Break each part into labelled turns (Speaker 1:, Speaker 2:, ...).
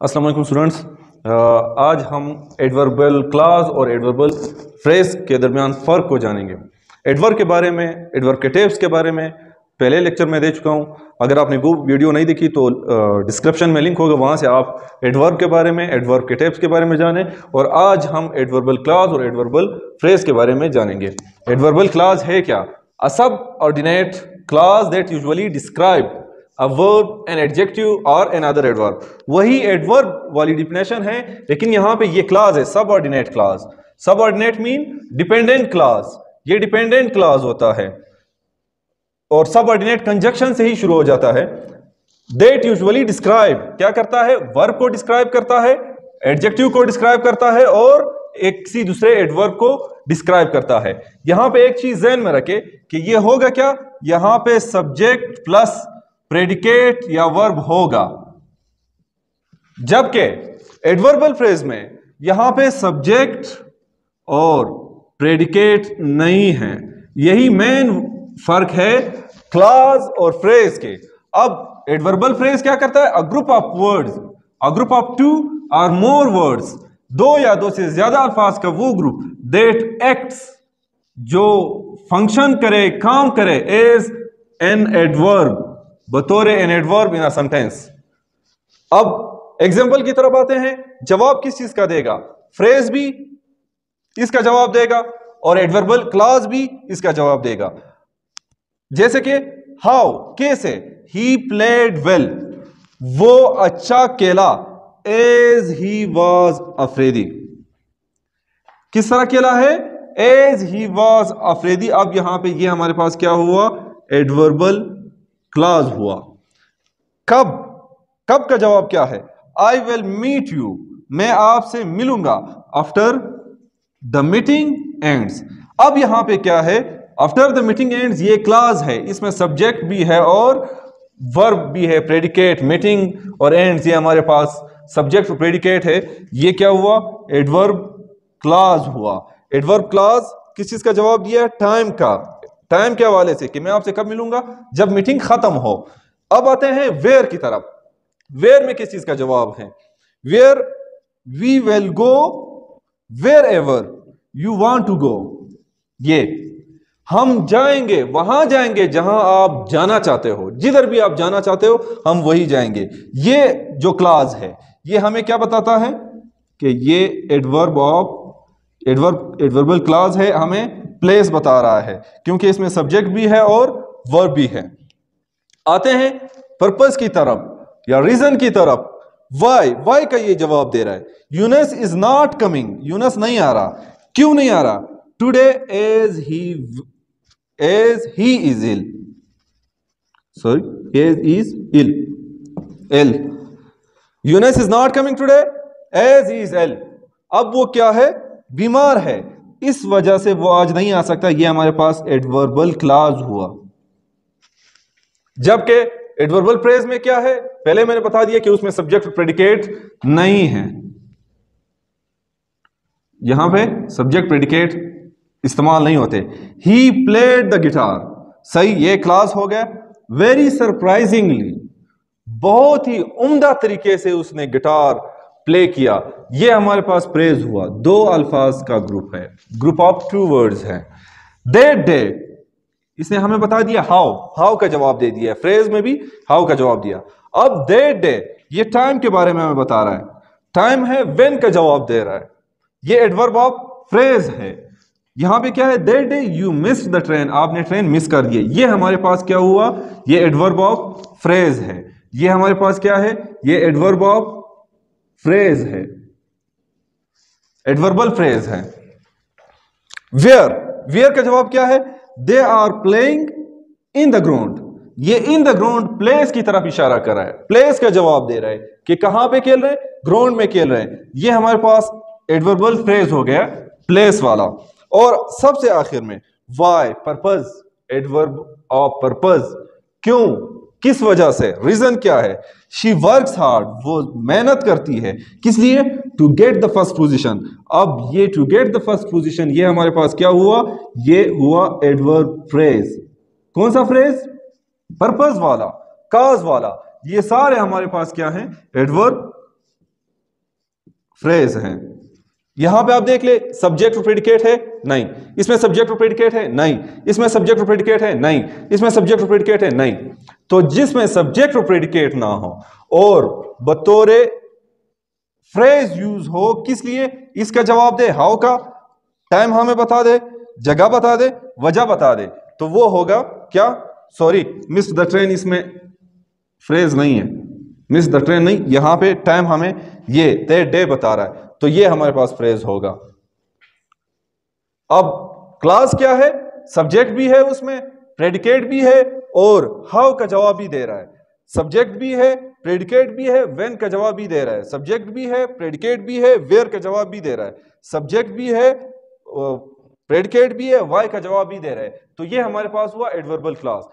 Speaker 1: अस्सलाम वालेकुम स्टूडेंट्स आज हम एडवर्बल क्लास और एडवर्बल फ्रेज के दरमियान फ़र्क को जानेंगे। एडवर्ब के बारे में एडवर्ब के टेप्स के बारे में पहले लेक्चर में दे चुका हूँ। अगर आपने वो वीडियो नहीं देखी तो डिस्क्रिप्शन में लिंक होगा। वहाँ से आप एडवर्ब के बारे में एडवर्ब के टेप्स के बारे में जानें और आज हम एडवर्बल क्लास और एडवर्बल फ्रेज के बारे में जानेंगे। एडवर्बल क्लास है क्या? A subordinate class that usually describe a verb an adjective और एन अदर एडवर्ब वही एडवर्ब वाली डिफिनेशन है, लेकिन यहाँ पे ये क्लास है subordinate class subordinate mean dependent class ये डिपेंडेंट क्लास होता है। और सब ऑर्डिनेट कंजक्शन से ही शुरू हो जाता है। देट यूजली डिस्क्राइब क्या करता है? वर्ब को डिस्क्राइब करता है एडजेक्टिव को डिस्क्राइब करता है और एक किसी दूसरे एडवर्ब को डिस्क्राइब करता है। यहाँ पे एक चीज़ जहन में रखे कि ये होगा क्या? यहाँ पे सब्जेक्ट प्लस प्रेडिकेट या वर्ब होगा। जबकि एडवर्बल फ्रेज में यहाँ पे सब्जेक्ट और प्रेडिकेट नहीं है। यही मेन फ़र्क है क्लास और फ्रेज के। अब एडवर्बल फ्रेज क्या करता है? A group of words a group of two or more words दो या दो से ज़्यादा अल्फाज का वो ग्रुप देट एक्ट्स जो फ़ंक्शन करे, काम करे एज एन एडवर्ब बतौर एन एडवर्ब इन सेंटेंस अब एग्जांपल की तरफ़ आते हैं। जवाब किस चीज़ का देगा? फ्रेज भी इसका जवाब देगा और एडवर्बल क्लास भी इसका जवाब देगा। जैसे कि हाउ कैसे ही प्लेड वेल वो अच्छा खेला। एज ही वॉज़ अफ्रेदी किस तरह खेला है? एज ही वॉज़ अफ्रेदी अब यहाँ पे ये हमारे पास क्या हुआ? एडवर्बल क्लास हुआ। कब? कब का जवाब क्या है? आई विल मीट यू मैं आपसे मिलूँगा। आफ्टर द मीटिंग एंड्स अब यहाँ पे क्या है? आफ्टर द मीटिंग एंड्स ये क्लाज है। इसमें सब्जेक्ट भी है और वर्ब भी है। प्रेडिकेट मीटिंग और एंड्स ये हमारे पास सब्जेक्ट प्रेडिकेट है। ये क्या हुआ? एडवर्ब क्लास हुआ। एडवर्ब क्लास किस चीज़ का जवाब दिया? टाइम का। टाइम के हवाले से कि मैं आपसे कब मिलूँगा? जब मीटिंग खत्म हो। अब आते हैं वेयर की तरफ़। वेयर में किस चीज़ का जवाब है? Where we will go wherever you want to go ये। हम जाएँगे, वहाँ जाएँगे जहाँ आप जाना चाहते हो। जिधर भी आप जाना चाहते हो, हम वही जाएँगे। ये जो क्लाज है, ये हमें क्या बताता है? कि ये adverb of adverb adverbial class है हमें प्लेस बता रहा है, क्योंकि इसमें सब्जेक्ट भी है और वर्ब भी है। आते हैं पर्पस की तरफ़, या रीजन की तरफ़। वाई वाई का ये जवाब दे रहा है? Yunus is not coming Yunus नहीं आ रहा। क्यों नहीं आ रहा? Today as he as he is ill sorry as is ill ill Yunus is not coming today as is ill अब वो क्या है? बीमार है। इस वजह से वो आज नहीं आ सकता, ये हमारे पास एडवर्बल क्लास हुआ। जबकि एडवर्बल प्रेज में क्या है? पहले मैंने बता दिया कि उसमें सब्जेक्ट प्रेडिकेट नहीं है। यहाँ पे सब्जेक्ट प्रेडिकेट इस्तेमाल नहीं होते। ही प्लेड द गिटार सही, ये क्लास हो गया। वेरी सरप्राइजिंगली बहुत ही उम्दा तरीके से उसने गिटार प्ले किया। ये हमारे पास प्रेज हुआ। दो अल्फाज का ग्रुप है। ग्रुप ऑफ़ टू वर्ड्स है। देट डे इसने हमें बता दिया हाउ हाउ का जवाब दे दिया। फ्रेज में भी हाउ का जवाब दिया। अब दे डे ये टाइम के बारे में हमें बता रहा है। टाइम है वेन का जवाब दे रहा है। ये एडवर्ब ऑफ़ फ्रेज है। यहाँ पे क्या है? That day you miss the train आपने ट्रेन मिस कर दिए। ये हमारे पास क्या हुआ? ये एडवर्ब ऑफ़ फ्रेज है। ये हमारे पास क्या है? ये एडवर्ब ऑफ़ फ्रेज है। एडवर्बल फ्रेज है। वेयर वेयर का जवाब क्या है? They are playing in the ground. ये इन द ग्राउंड प्लेस की तरफ़ इशारा कर रहा है। प्लेस का जवाब दे रहा है कि कहाँ पे खेल रहे हैं? ग्राउंड में खेल रहे हैं। ये हमारे पास एडवर्बल फ्रेज हो गया, प्लेस वाला। और सबसे आखिर में why purpose adverb of purpose क्यों? किस वजह से? रीजन क्या है? शी वर्क हार्ड वो मेहनत करती है। किस लिए? To get the first position अब ये to get the first position ये हमारे पास क्या हुआ? ये हुआ एडवर्ब फ्रेज कौन सा फ्रेज पर्पज वाला काज वाला। ये सारे हमारे पास क्या है? एडवर्ब फ्रेज हैं। यहाँ पे आप देख ले सब्जेक्ट प्रेडिकेट है, नहीं। इसमें सब्जेक्ट प्रेडिकेट है, नहीं। इसमें सब्जेक्ट प्रेडिकेट है, नहीं। इसमें सब्जेक्ट प्रेडिकेट है, नहीं। तो जिसमें सब्जेक्ट प्रेडिकेट ना हो, और बतौर फ्रेज यूज़ हो, किस लिए? इसका जवाब दे हाउ का? टाइम हमें बता दे, जगह बता दे, वजह बता दे। तो वो होगा, क्या? सॉरी मिस द ट्रेन इसमें फ्रेज नहीं है। मिस द ट्रेन नहीं, यहाँ पे टाइम हमें ये दे डे बता रहा है। तो ये हमारे पास फ्रेज होगा। अब क्लास क्या है? सब्जेक्ट भी है उसमें प्रेडिकेट भी है और हाउ का जवाब भी दे रहा है। सब्जेक्ट भी है प्रेडिकेट भी है वेन का जवाब भी दे रहा है। सब्जेक्ट भी है प्रेडिकेट भी है वेयर का जवाब भी दे रहा है। सब्जेक्ट भी है प्रेडिकेट भी है वाई का जवाब भी दे रहा है। तो ये हमारे पास हुआ एडवर्बल क्लास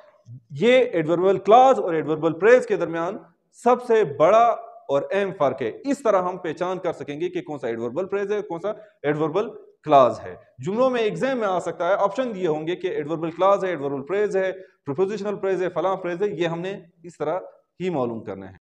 Speaker 1: ये एडवर्बल क्लास और एडवर्बल प्रेज के दरमियान सबसे बड़ा और एम फ़र्क है इस तरह हम पहचान कर सकेंगे कि कौन सा एडवर्बल फ्रेज है, कौन सा एडवर्बल क्लाज है। जुमलों में एग्ज़ाम में आ सकता है ऑप्शन दिए होंगे कि एडवर्बल क्लाज है एडवर्बल फ्रेज है प्रोपोजिशनल फ्रेज है, फला फ्रेज है, ये हमने इस तरह ही मालूम करना है।